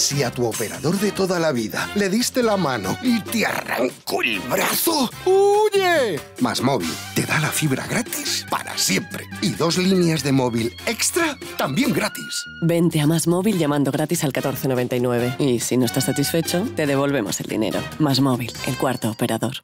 Si a tu operador de toda la vida le diste la mano y te arrancó el brazo, ¡huye! Más móvil te da la fibra gratis para siempre. Y dos líneas de móvil extra también gratis. Vente a Más Móvil llamando gratis al 1499. Y si no estás satisfecho, te devolvemos el dinero. Más Móvil, el cuarto operador.